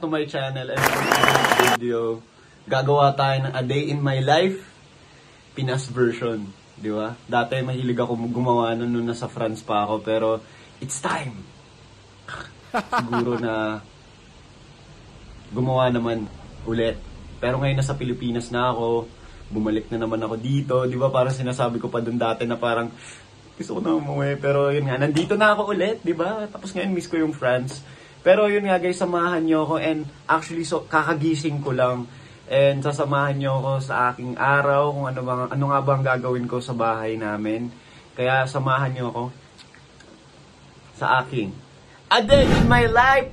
To my channel. And video, gagawa tayo ng A Day in My Life Pinas version. Di ba? Dati mahilig ako gumawa nun nung nasa France pa ako. Pero it's time. Siguro na gumawa naman ulit. Pero ngayon nasa Pilipinas na ako. Bumalik na naman ako dito. Di ba parang sinasabi ko pa dun dati na parang gusto ko na umuwi. Pero yun nga, nandito na ako ulit. Di ba? Tapos ngayon miss ko yung France. Pero yun nga guys, samahan nyo ako and actually so, kakagising ko lang and sasamahan nyo ako sa aking araw kung ano, bang, ano nga ba ang gagawin ko sa bahay namin. Kaya samahan nyo ako sa aking A Day in My Life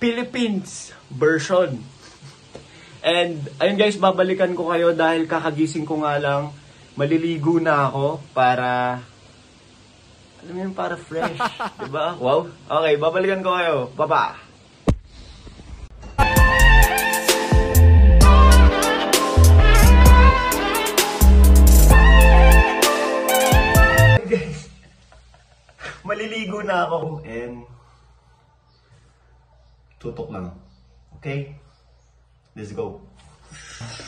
Philippines version. And ayun guys, babalikan ko kayo dahil kakagising ko nga lang, maliligo na ako para alam mo yun, para fresh. diba? Wow. Okay, babalikan ko kayo. Baba. Guys, maliligo na ako and tutok lang. Okay? Let's go.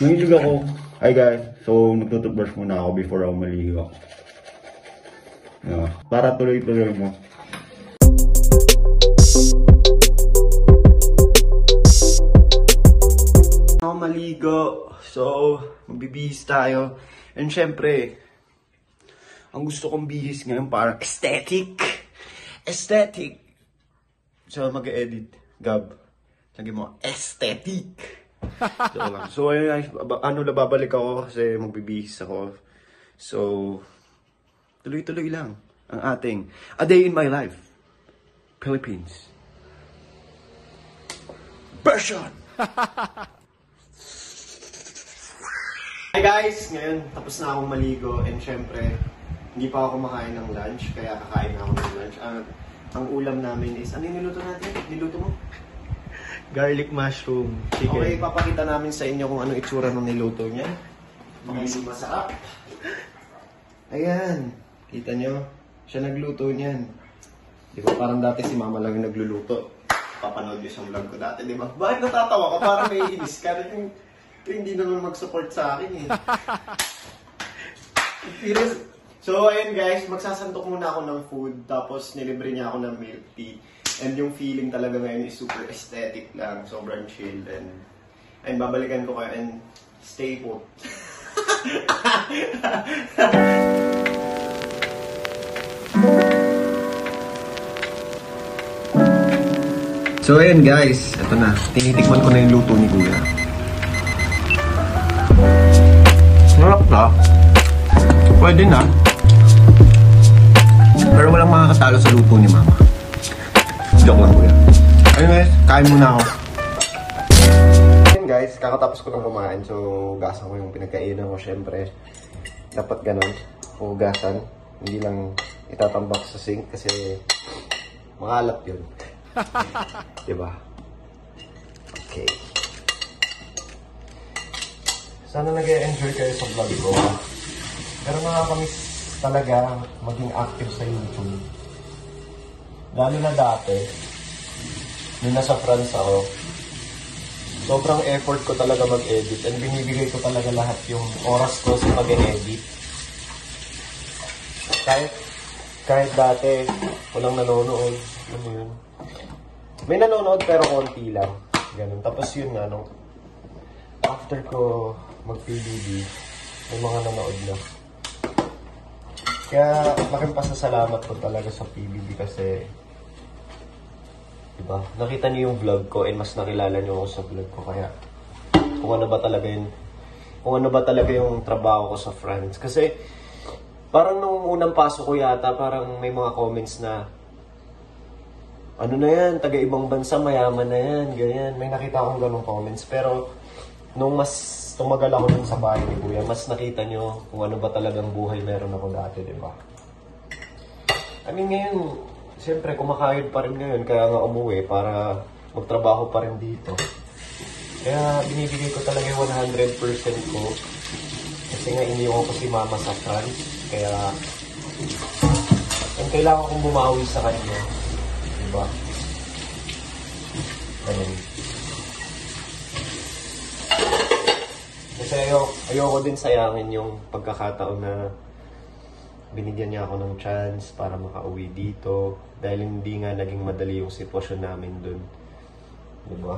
Nangilig ako. Hi guys. So, nagtututbrush muna ako before ako maligo. Para tuloy-tuloy mo. Ako maligo. So, magbibihis tayo. And syempre, ang gusto kong bihis ngayon parang aesthetic. Aesthetic. So, mag-edit. Gab. Lagi mo, aesthetic. so, lang. so, ayun ano na babalik ako kasi magbibihis ako. So, tuloy-tuloy lang ang ating A Day in My Life, Philippines. Version! Hi guys! Ngayon, tapos na akong maligo and syempre, hindi pa ako kumakain ng lunch, kaya kakain na ako ng lunch. Ang, ang ulam namin is, ano yung niluto natin? Niluto mo? Garlic mushroom chicken. Okay, papakita namin sa inyo kung anong itsura ng niluto niya. Mga masarap. Ayan. Kita nyo? Siya nagluto niyan. Di ba parang dati si mama lang yung nagluluto. Papanood niyo sa vlog ko dati, di ba? Bakit natatawa ka? Parang may inis ka. Yung, yung hindi naman mag-support sa akin eh. Serious. So, ayun guys, magsasantok muna ako ng food. Tapos, nilibre niya ako ng milk tea. And yung feeling talaga ngayon is super aesthetic lang. Sobrang chill. And, and babalikan ko kayo. And stay put. So ayun guys, ito na. Tinitikman ko na yung luto ni Kuya. Sarap na. Pwede na. Pero walang makakatalo sa luto ni Mama. Joke lang Kuya. Guys, kain muna ako. Ayun guys, kakatapos ko lang kumain. So, gasan ko yung pinagkainan ko syempre. Dapat ganun. Hugasan. Hindi lang itatambak sa sink kasi makalat yun. Diba? Okay. Sana nag-enjoy kayo sa vlog ko. Pero nakakamiss talaga maging active sa YouTube. Lalo na dati, nung nasa France ako, sobrang effort ko talaga mag-edit and binibigay ko talaga lahat yung oras ko sa pag-edit. Kahit, kahit dati, walang nanonood. Ano yun? May nanonood pero konti lang. Ganun. Tapos yun nga, nung after ko mag-PBB, may mga nanood na. Kaya laking pasasalamat ko talaga sa PBB kasi diba, nakita niyo yung vlog ko and mas nakilala niyo ako sa vlog ko kaya kung ano ba talaga yun kung ano ba talaga yung trabaho ko sa France. Kasi parang nung unang pasok ko yata, parang may mga comments na ano na yan, taga ibang bansa, mayaman na yan, ganyan. May nakita akong ganong comments. Pero, nung mas tumagal ako dun sa bahay ni Kuya, mas nakita nyo kung ano ba talagang buhay meron ako dati, di ba? I mean, ngayon, siyempre, kumakayod pa rin ngayon, kaya nga umuwi para magtrabaho pa rin dito. Kaya binibigay ko talaga yung 100% ko. Kasi nga iniwan ko si mama sa France. Kaya, ang kailangan kong bumawi sa kanya. Diba? ganun. Kasi ayoko, ayoko din sayangin yung pagkakataon na binigyan niya ako ng chance para makauwi dito dahil hindi nga naging madali yung sitwasyon namin dun. Di ba?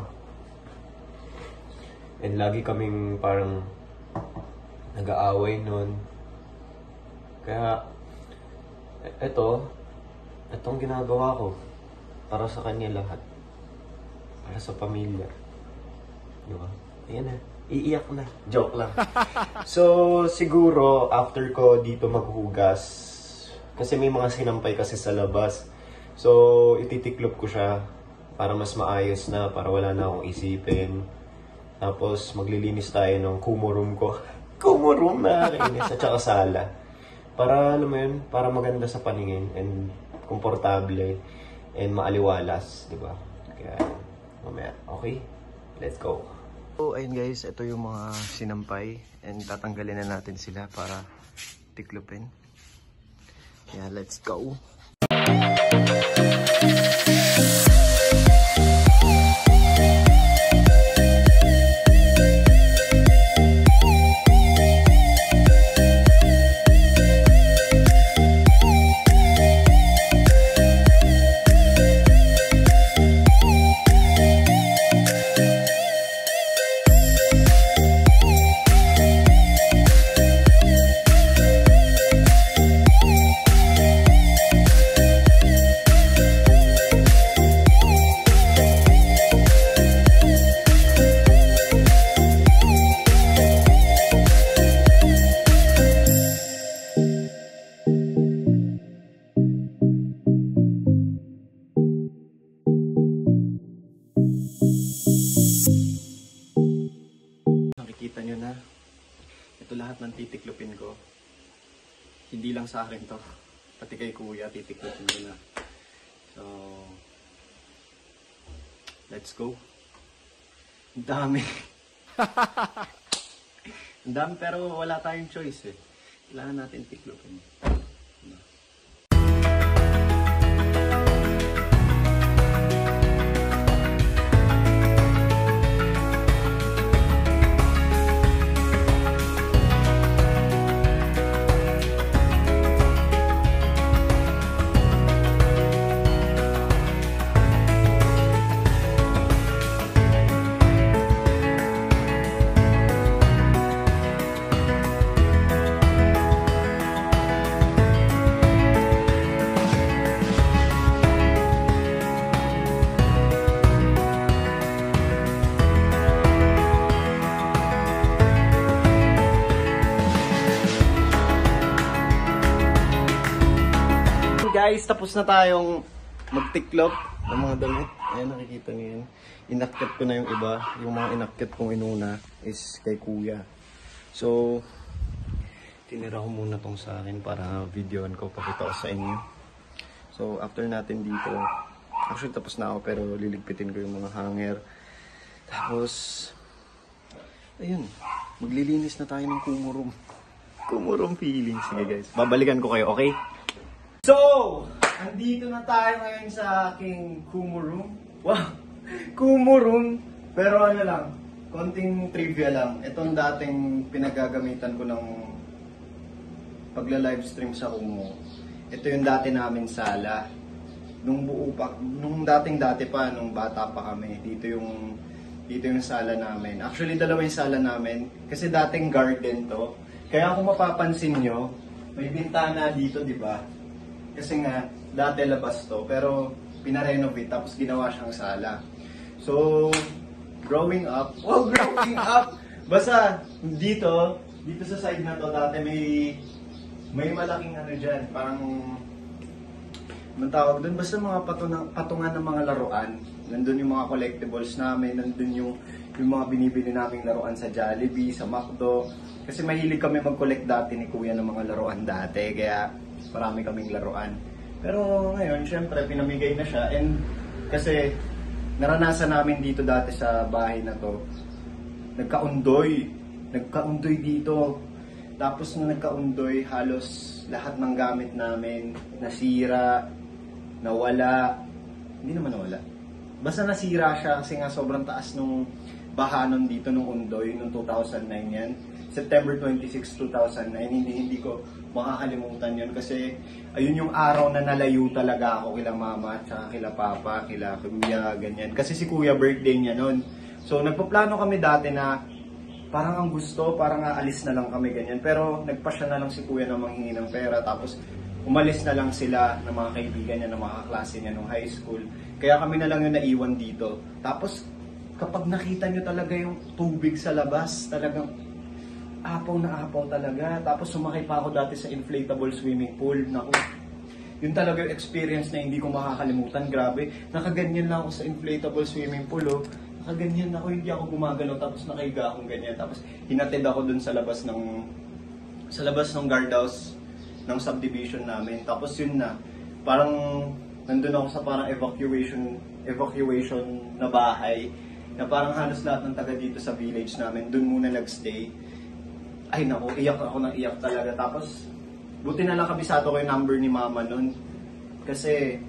And lagi kaming parang nag-aaway nun. Kaya, e- eto, etong ginagawa ko para sa kanya lahat. Para sa pamilya. Di ba? Ayan na. Iiyak na. Joke lang. so, siguro, after ko dito maghugas, kasi may mga sinampay kasi sa labas. So, ititiklop ko siya para mas maayos na, para wala na akong isipin. Tapos, maglilinis tayo ng kumo room ko. kumo room na kainis at saka sala. Para, alam mo yun, para maganda sa paningin and komportable and maaliwalas, di ba? Kaya, mamaya, okay? Let's go. So, ayun guys, ito yung mga sinampay and tatanggalin na natin sila para tiklopin. Yeah, let's go. Nakikita sa akin to. Pati kay kuya, titiklopin ko na. So, let's go. Ang dami. Ang dami pero wala tayong choice eh. Kailangan natin tiklopin. Tapos na tayong magtiklop ng mga damit. Ayan, nakikita niyo yan. Inakit ko na yung iba. Yung mga inakit kong inuna is kay kuya. So, tinira ko muna tong sa akin para videoan ko, pakita ko sa inyo. So, after natin dito, actually tapos na ako pero liligpitin ko yung mga hanger. Tapos, ayun, maglilinis na tayo ng kumurum. Kumurum feeling. Sige guys, babalikan ko kayo, okay? So, andito na tayo ngayon sa aking Kumu room. Wow! Kumu room. Pero ano lang, konting trivia lang. Itong dating pinagagamitan ko ng pagla-livestream sa Kumu. Ito yung dati namin sala. Nung buo pa, nung dating dati pa, nung bata pa kami, dito yung dito yung sala namin. Actually, dalawa yung sala namin. Kasi dating garden to. Kaya kung mapapansin nyo, may bintana dito, di ba? Kasi nga, dati labas to, pero pinarenovate tapos ginawa siyang sala. So, growing up, oh, growing up! Basta, dito, dito sa side na to, dati may, may malaking ano dyan, parang, anong tawag doon? Basta mga patunang, patungan ng mga laruan. Nandun yung mga collectibles namin, nandun yung, yung mga binibili naming laruan sa Jollibee, sa McDo. Kasi mahilig kami mag-collect dati ni Kuya ng mga laruan dati, kaya marami kaming laruan. Pero ngayon, syempre, pinamigay na siya. And kasi naranasan namin dito dati sa bahay na to, nagkaundoy. Nagkaundoy dito. Tapos nung nagkaundoy, halos lahat ng gamit namin nasira, nawala. Hindi naman nawala. basta nasira siya kasi nga sobrang taas nung baha nun dito nung Undoy nung 2009 yan. September 26, 2009. Hindi hindi ko makakalimutan yun kasi ayun yung araw na nalayo talaga ako kila mama at saka kila papa, kila kuya, ganyan. Kasi si kuya birthday niya nun. So nagpaplano kami dati na parang ang gusto, parang aalis na lang kami ganyan. Pero nagpasya na lang si kuya na manghingi ng pera tapos umalis na lang sila ng mga kaibigan niya, ng mga kaklase niya nung high school. Kaya kami na lang yung naiwan dito. Tapos kapag nakita nyo talaga yung tubig sa labas, talagang apaw na apaw talaga. Tapos sumakay pa ako dati sa inflatable swimming pool. Naku, yun talaga yung experience na hindi ko makakalimutan. Grabe, nakaganyan lang ako sa inflatable swimming pool. Oh. Nakaganyan ako, hindi ako gumagalaw. Tapos nakahiga akong ganyan. Tapos hinatid ako dun sa labas ng sa labas ng guardhouse ng subdivision namin. Tapos yun na, parang nandun ako sa parang evacuation evacuation na bahay na parang halos lahat ng taga dito sa village namin dun muna nagstay. Ay naku, iyak ako ng iyak talaga. Tapos, buti na lang kabisado ko yung number ni mama nun. Kasi,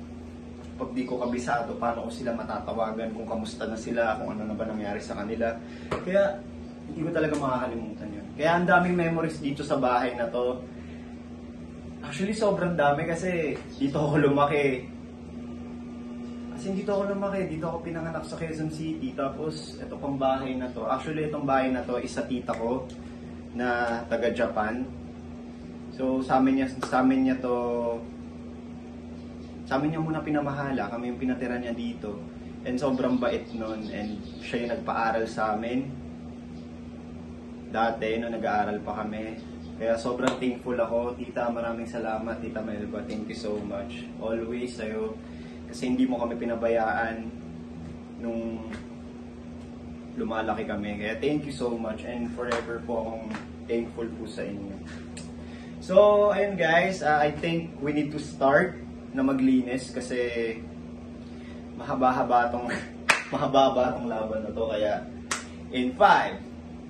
pag di ko kabisado, paano ko sila matatawagan, kung kamusta na sila, kung ano na ba nangyari sa kanila. Kaya, hindi ko talaga makakalimutan yun. Kaya ang daming memories dito sa bahay na to. Actually, sobrang dami kasi dito ako lumaki. Kasi dito ako lumaki, dito ako pinanganak sa Quezon City. Tapos, ito pang bahay na to. Actually, itong bahay na to, isa tita ko na taga Japan. So, sa amin niya, sa amin niya to, sa amin niya muna pinamahala. Kami yung pinatira niya dito. And sobrang bait nun. And siya yung nagpaaral sa amin. Dati, no, nag-aaral pa kami. Kaya sobrang thankful ako. Tita, maraming salamat. Tita Melba, thank you so much. Always sa'yo. Kasi hindi mo kami pinabayaan nung lumalaki kami. Kaya thank you so much and forever po akong thankful po sa inyo. So, ayun guys, uh, I think we need to start na maglinis kasi mahaba-haba tong mahaba-haba tong laban na to kaya in 5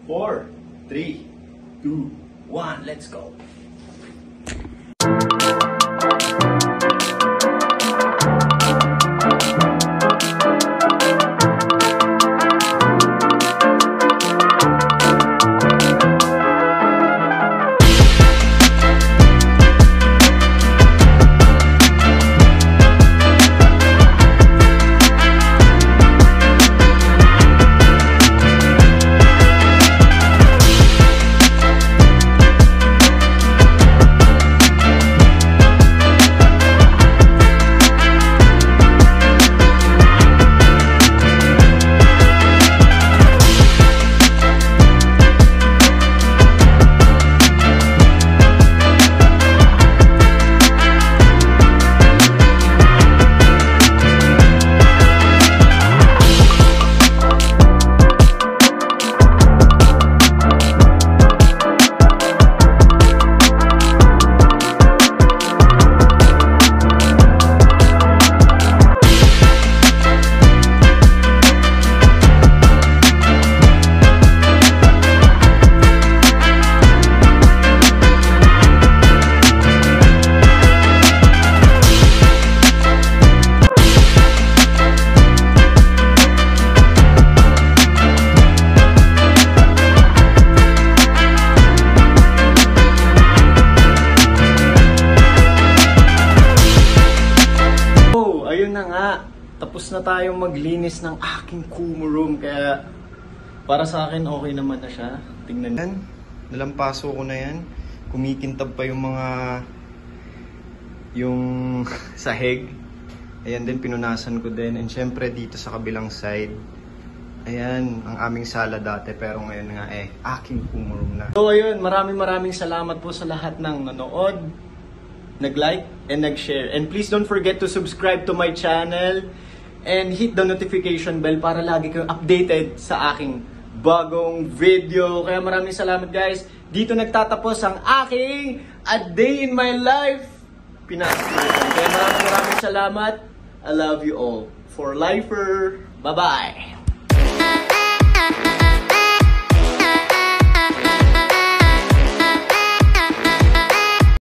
4 3 2 1 let's go. Ayun na nga. Tapos na tayong maglinis ng aking Kumu room. Kaya para sa akin okay naman na siya. Tingnan yan. Nalampaso ko na yan. Kumikintab pa yung mga yung sahig. Ayan din, pinunasan ko din. And syempre dito sa kabilang side. Ayan, ang aming sala dati. Pero ngayon nga eh, aking Kumu room na. So ayun, maraming maraming salamat po sa lahat ng nanood nag-like and nag-share. And please don't forget to subscribe to my channel and hit the notification bell para lagi kayong updated sa aking bagong video. Kaya maraming salamat guys. Dito nagtatapos ang aking A Day in My Life Pinas. Kaya maraming maraming salamat. I love you all. For lifer, bye-bye!